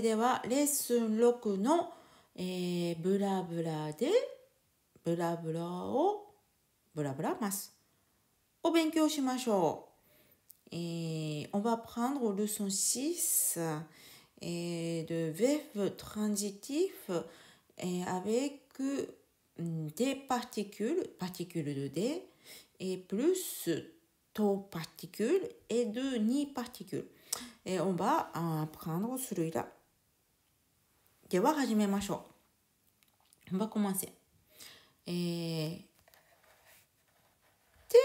ではレッスン6の、えー、ブラブラでブラブラをブラブラますお勉強しましょう。Et on va prendre leçon 6 et de verbes transitifs et avec des particules, particules de D, et plus taux particules et de ni particules. Et on va apprendre celui-là. では始めましょう。On va commencer. えー、テ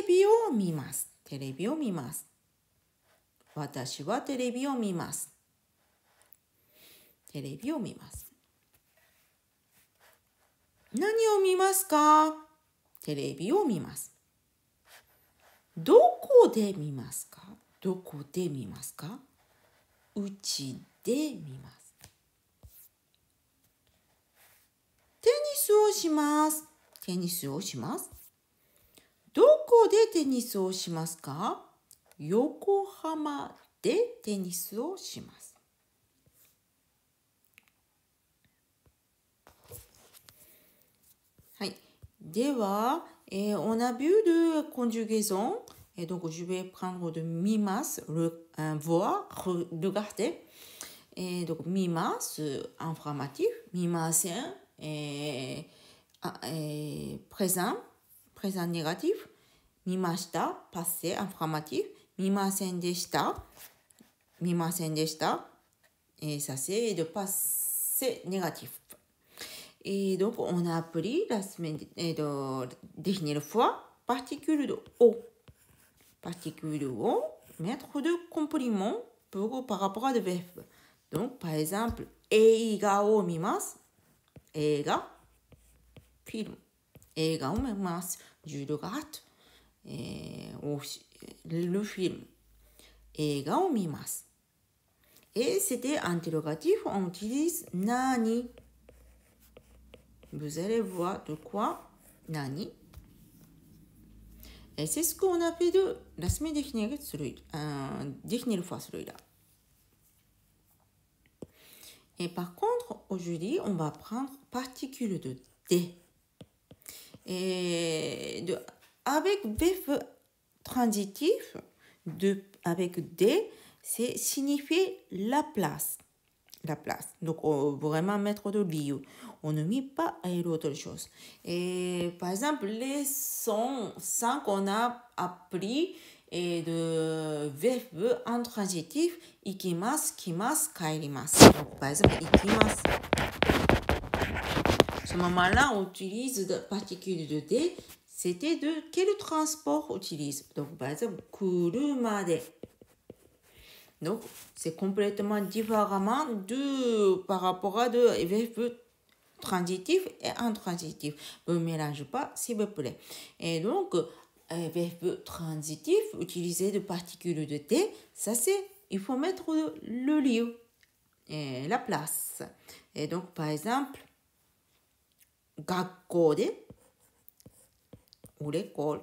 レビを見ます。テレビを見ます。私はテレビを見ます。テレビを見ます。何を見ますか？テレビを見ます。どこで見ますか？どこで見ますか？うちで見ます。テニスをします。テニスをします。どこでテニスをしますか横浜でテニスをします。はい。では、えー、on a vu de conjugaison. Et donc, je vais prendre de mimas, le, un voir, regarder. Et donc, mimas, informatif, mimasin, mimasen, et, et présent, présent négatif, mimashita, passé, informatif, mimasen deshita, mimasen deshita, et ça c'est de passé négatif. Et donc, on a appris la semaine et de dernière fois, particule de O. Particule O, mettre de complément pour, par rapport à des verbes. Donc, par exemple, 映画を見ます。 映画、フィルム。映画を見ます。Je regarde、えー、le film。映画を見ます。Et c'était interrogatif, on utilise 何 Vous allez voir de quoi Nani Et c'est ce qu'on a fait de la semaine dernière, euh, dernière fois celui-là. Et par contre, aujourd'hui, on va prendre particule de D. Et de, avec verbe transitif, de, avec D, c'est signifier la place. La place. Donc, on vraiment mettre de lieu. On ne met pas à l'autre chose. Et par exemple, les sons 5 qu'on a appris えー、verb par exemple, ikimas. Ce moment-là, on utilise de particules de D. C'était de quel transport on utilise? Donc, par exemple, kurumade. Donc, c'est complètement différemment de, par rapport à de verbe transitif et intransitif. Ne mélangez pas, s'il vous plaît. Et donc, un verbe transitif, utiliser de particules de T, ça c'est, il faut mettre le lieu et la place. Et donc, par exemple, Gakkode ou l'école.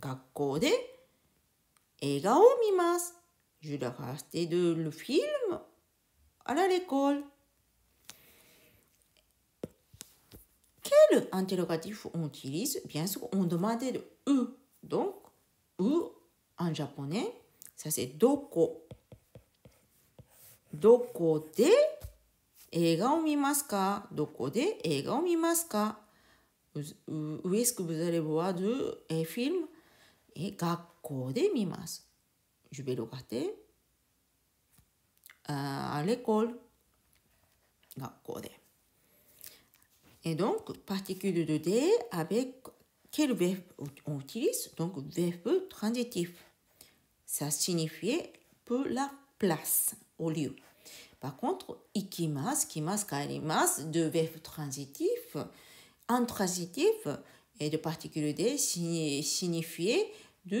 Gakkode Je dois rester de le film à l'école. Quel interrogatif on utilise? Bien sûr, on demandait le U. Donc, U en japonais, ça c'est doko. Doko de eiga o mimasu ka Doko de eiga o mimasu Où est-ce que vous allez voir un film Et gakko de mimasu. Je vais le regarder euh, à l'école. Gakko de. Et donc, particule de D avec quel verbe on utilise? Donc, verbe transitif. Ça signifie pour la place, au lieu. Par contre, ikimas, kimas, kaerimas, de verbe transitif, intransitif et de particule D signifie de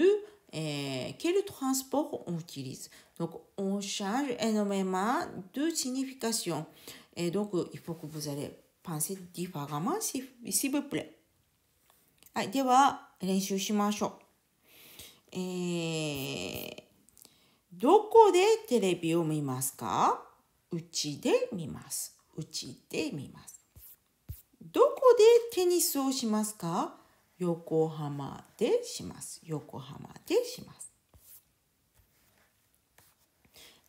euh, quel transport on utilise. Donc, on change énormément de signification. Et donc, il faut que vous allez penser différemment, s'il vous plaît. はい、では、練習しましょう。えー、どこでテレビを見ますかうちで見ます。うちで見ます。どこでテニスをしますか横浜でします。横浜でします。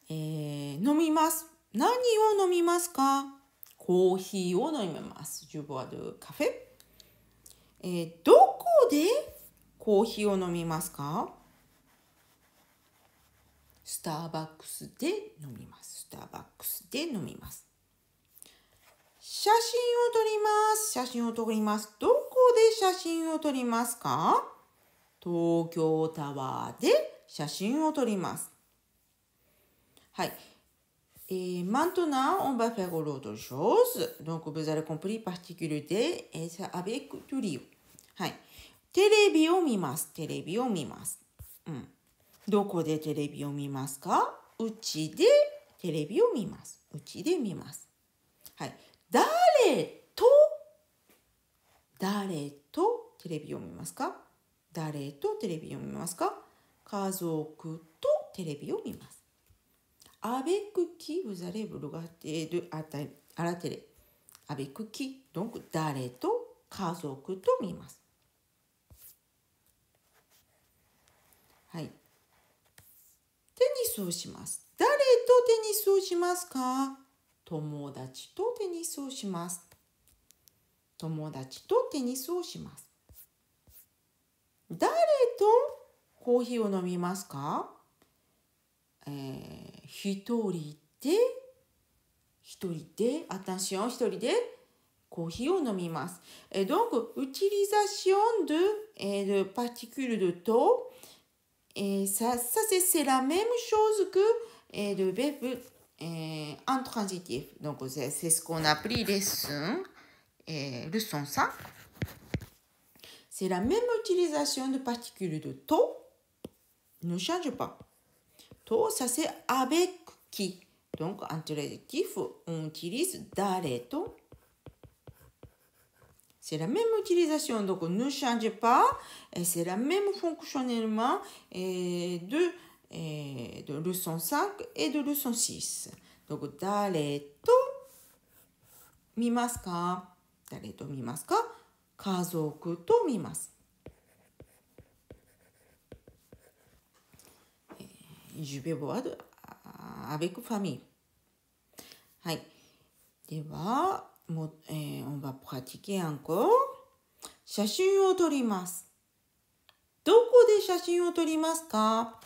えー、飲みます。何を飲みますかコーヒーを飲みます。Je bois de café。えー、どこでコーヒーを飲みますか？スターバックスで飲みます。スターバックスで飲みます。写真を撮ります。写真を撮ります。どこで写真を撮りますか？東京タワーで写真を撮ります。はい。Et maintenant, on va faire l'autre chose. Donc, vous avez compris, particularité, et c'est avec du livre. はい。テレビを見ます。テレビを見ます。うん。どこでテレビを見ますかうちでテレビを見ます。うちで見ます。はい。誰と誰とテレビを見ますか誰とテレビを見ますか家族とテレビを見ます。Avec qui vous allez vous regarder de, à la télé avec qui donc 誰と家族と見ます。はい。テニスをします。誰とテニスをしますか？友達とテニスをします。友達とテニスをします。誰とコーヒーを飲みますか？えー、一人で、一人で、attention、一人でコーヒーを飲みます。Et donc, utilisation de, et de particules de taux, et ça, ça c'est la même chose que et le verbe et intransitif. Donc, c'est ce qu'on appelle leçon, et leçon 5. C'est la même utilisation de particules de taux, ne change pas. To, ça c'est avec qui. Donc, intransitif, on utilise dare to. C'est la même utilisation, donc ne change pas, et c'est la même fonctionnement et de, et de leçon 5 et de leçon 6. Donc, dare to 見ますか誰と見ます Je vais voir avec famille. はい。では、もえー、on va pratiquer encore. 写真を撮ります。どこで写真を撮りますか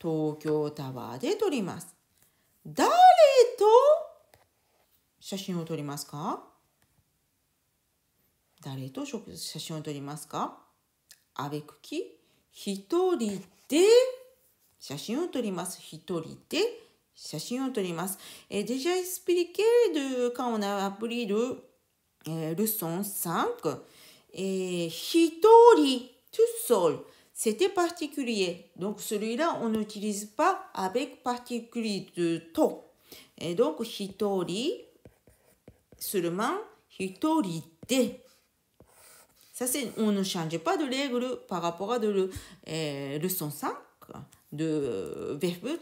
東京タワーで撮ります。誰と写真を撮りますか誰と写真を撮りますか avec き一人で写真を撮ります。一人で写真を撮ります。Et déjà expliqué de quand on a appris le, euh, leçon 5, et 一人 tout seul, c'était particulier. Donc celui-là, on n'utilise pas avec particulier de to. Et donc 一人 seulement 一人で ça, c'est, on ne change pas de règle par rapport à de le, euh, leçon 5. De verbe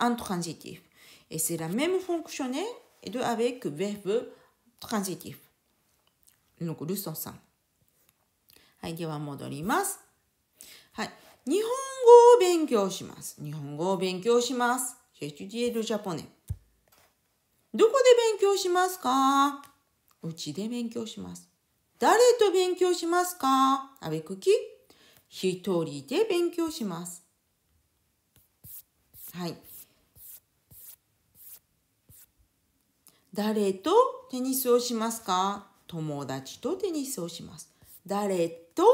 intransitif. Et c'est la même fonctionner de avec verbe transitif. Donc, leçon 3. はい、では戻ります。はい。日本語を勉強します。日本語を勉強します。J'étudie le japonais. どこで勉強しますかうちで勉強します。誰と勉強しますか avec qui? 一人で勉強します。はい。誰とテニスをしますか？友達とテニスをします。誰と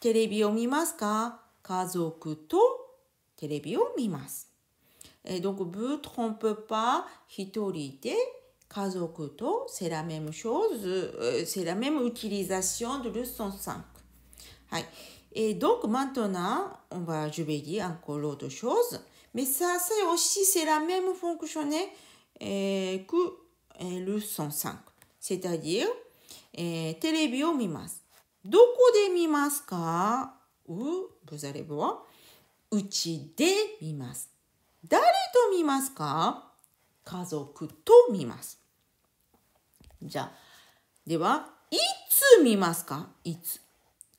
テレビを見ますか？家族とテレビを見ます。え、どこ、ブートロンプパ、一人で家族と、セラメムショーズ、セラメムウキリザシオンドルソンサンク。はい。Et donc maintenant, on va, je vais dire encore l'autre chose. Mais ça, ça aussi, c'est la même fonction eh, que eh, le 105. C'est-à-dire, eh, テレビを見ます。どこで見ますか Ou, vous allez voir, うちで見ます。誰と見ますか家族と見ます。じゃあ、では、いつ見ますかいつ。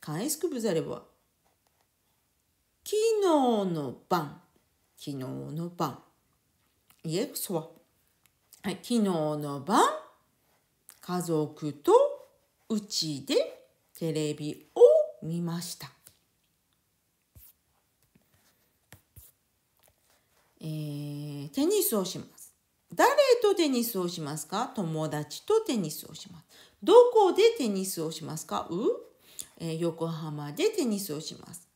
Quand est-ce que vous allez voir? 昨日の晩。昨日の晩。hier soir。はい、昨日の晩、家族とうちでテレビを見ました。えー、テニスをします。誰とテニスをしますか？友達とテニスをします。どこでテニスをしますか？う、えー、横浜でテニスをします。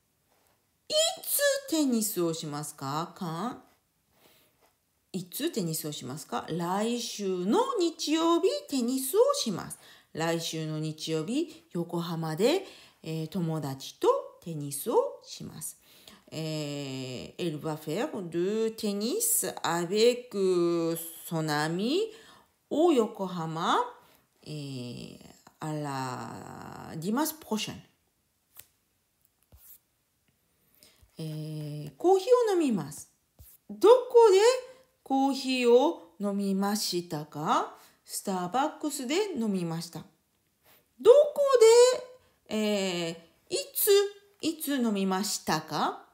いつテニスをしますか？かんいつテニスをしますか？来週の日曜日テニスをします。来週の日曜日、横浜で、えー、友達とテニスをします。Et elle va faire du tennis avec son ami au Yokohama et à la dimanche prochain. えー、コーヒーを飲みます。どこでコーヒーを飲みましたかスターバックスで飲みました。どこで、えー、いつ、いつ飲みましたか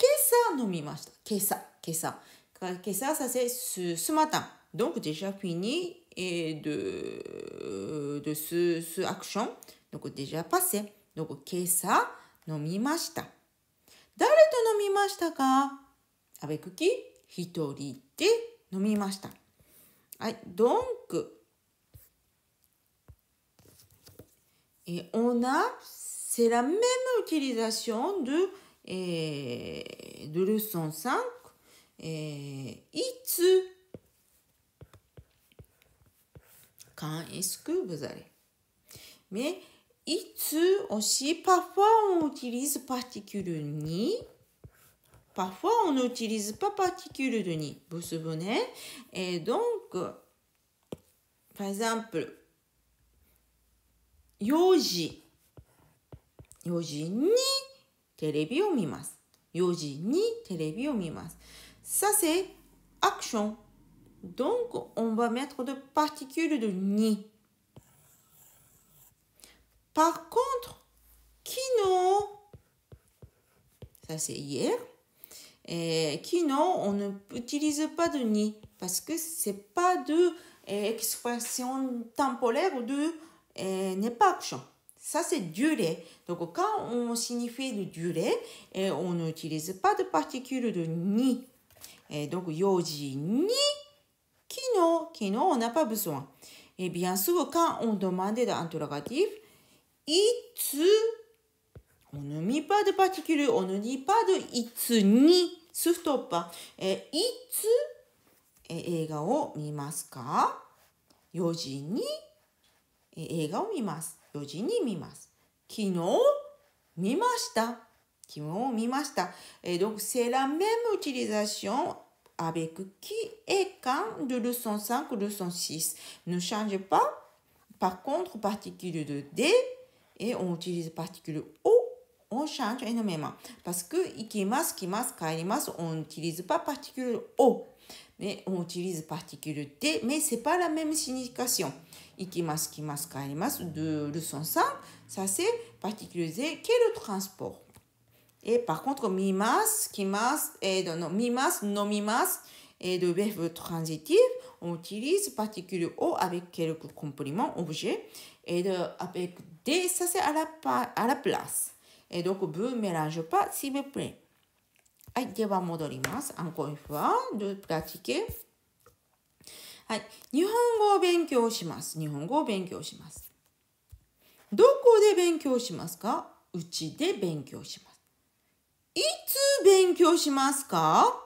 今朝飲みました。今朝、今朝。今朝, ça c'est ce, ce matin. Donc déjà fini de, euh, de ce, ce action, donc déjà passé. Donc, Kesa nomimashita. Dare to nomimashita ka? Avec qui? Hitori de nomimashita. Donc, et on a, c'est la même utilisation de, et, de le 105. Et, itsu Quand est-ce que vous allez Mais いつ aussi, parfois on utilise particule ni. Parfois on n'utilise pas particule de ni. Vous vous souvenez Et donc, par exemple, 4時。4時にテレビを見ます。4時にテレビを見ます。Ça, c'est action. Donc, on va mettre de particules de ni. Par contre, kino, ça c'est hier. Et kino, on n'utilise pas de ni parce que c'est pas de eh, expression temporaire de eh, n'est pas action. Ça, c'est durée. Donc, quand on signifie de durée, et on n'utilise pas de particules de ni. Donc, yoji ni kino. Kino, on n'a pas besoin. Et bien sûr, quand on demande d'interrogatif, itsu, on ne met pas de particules, on ne dit pas de itsu ni, surtout pas. Et itsu, 映画を見ますか ?4 時に映画を見ます。4時に見ます。昨日見ました。昨日見ました。Et donc, c'est la même utilisation avec qui et quand de leçon 5 ou leçon 6. Ne change pas. Par contre, particule de D et on utilise particule O. On change énormément. Parce que ikimasu, kimasu, kairimasu, on n'utilise pas particule O. Mais on utilise particule D, mais c'est pas la même signification. Ikimasu, kimasu, kairimasu de leçon 5, ça c'est particulisé qui est le transport. Et par contre, mimas, kimas, et non, mimas, nomimas, et de verbe transitif, on utilise particule O avec quelques compléments objets. Et de, avec D, ça c'est à la, à la place. Et donc, vous ne mélangez pas, s'il vous plaît. はい、では戻ります。encore une fois, de pratiquer. はい、日本語を勉強します。日本語を勉強します。どこで勉強しますかうちで勉強します。 いつ勉強しますか？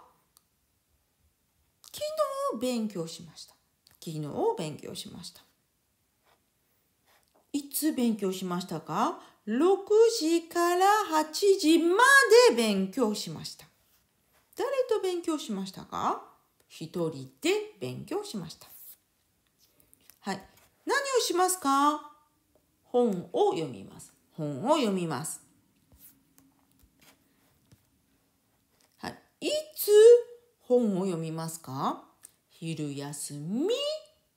昨日勉強しました。昨日勉強しました。いつ勉強しましたか ?6 時から8時まで勉強しました。誰と勉強しましたか？一人で勉強しました。はい。何をしますか？本を読みます。本を読みます。いつ本を読みますか？昼休み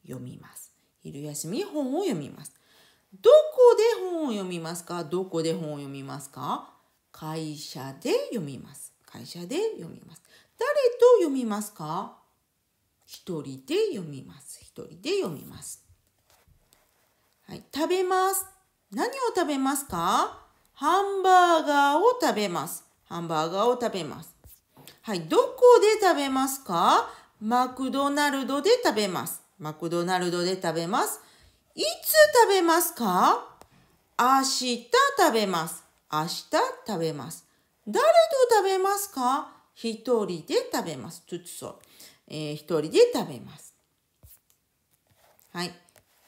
読みます。昼休み本を読みます。どこで本を読みますか？どこで本を読みますか？会社で読みます。会社で読みます。誰と読みますか？一人で読みます。一人で読みます。はい、食べます。何を食べますか？ハンバーガーを食べます。ハンバーガーを食べます。はい、どこで食べますか？マクドナルドで食べます。マクドナルドで食べます。いつ食べますか？明日食べます。明日食べます。誰と食べますか？一人で食べます。つつそ。え、一人で食べます。はい。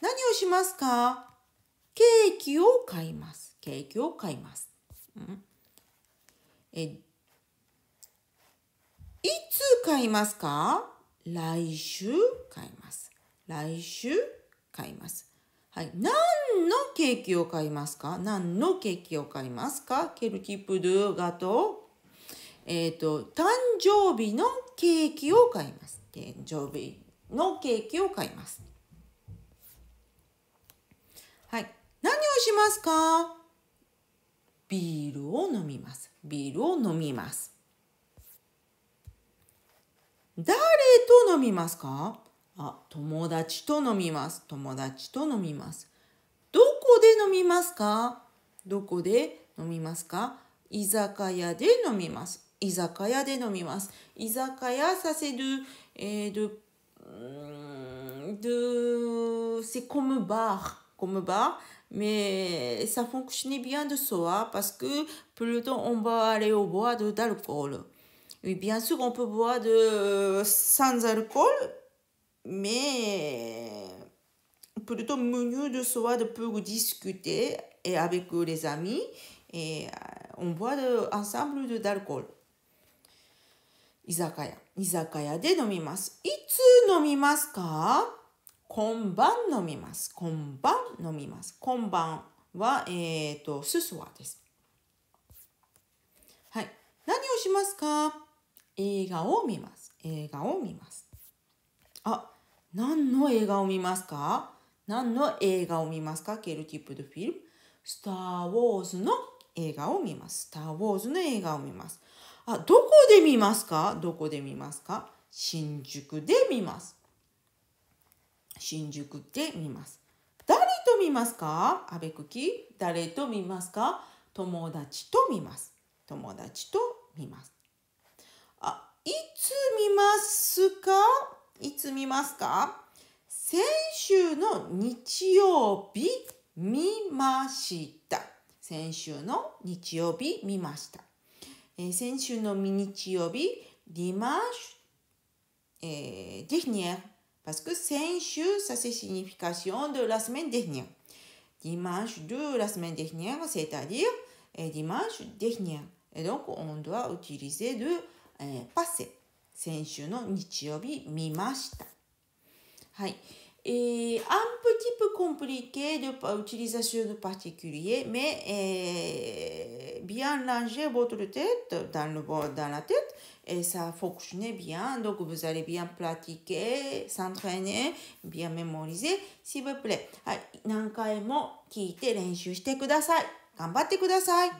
何をしますか？ケーキを買います。ケーキを買います。うん、え買いますか？来週買います。来週買います。はい。何のケーキを買いますか？何のケーキを買いますか？ケルティプドゥガトえっ、ー、と、誕生日のケーキを買います。誕生日のケーキを買います。はい。何をしますか？ビールを飲みます。ビールを飲みます。誰と飲みますか？あ、友達と飲みます。友達と飲みます。どこで飲みますか？どこで飲みますか？居酒屋で飲みます。居酒屋で飲みます。居酒屋させる、えー、る、で、せ、コムバー、コムバー、め、さ、フォンクシネビアンドソア、パスク、プルトン、オンバーレオボアドダルコール。Oui, bien sûr, on peut boire de, sans alcool, mais plutôt mieux de soi de pouvoir discuter et avec les amis et on boit de, ensemble d'alcool. 居酒屋。居酒屋で飲みます。いつ飲みますか今晩飲みます。今晩飲みます。今晩は、えっ、ー、と、すすわです。はい。何をしますか 映画を見ます。映画を見ます。あ、何の映画を見ますか？何の映画を見ますか？ケルティプドフィルムスター・ウォーズの映画を見ます。スター・ウォーズの映画を見ます。あ、どこで見ますか？どこで見ますか？新宿で見ます。新宿で見ます。誰と見ますか？アベクキ誰と見ますか？友達と見ます。友達と見ます。いつ見ますかいつ見ますか先週の日曜日見ました。先週の日曜日見ました。えー、先週の日曜日、dimanche、えー、dernière Parce que 先週, ça c'est signification de la semaine dernière. Dimanche de la semaine dernière, c'est-à-dire dimanche dernier. Et donc, on doit utiliser de えー、パセ。先週の日曜日見ました。はい。えー、アンプティプコンプリケードパウチリザシュードパティキュリエメえー、ビアンランジェボトルテッドダンルボダンラテッドエサフォクシュネビアンドグブザレビアンプラティケーサントレネビアンメモリゼシブプレはい何回も聞いて練習してください頑張ってください、